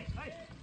hey, hey.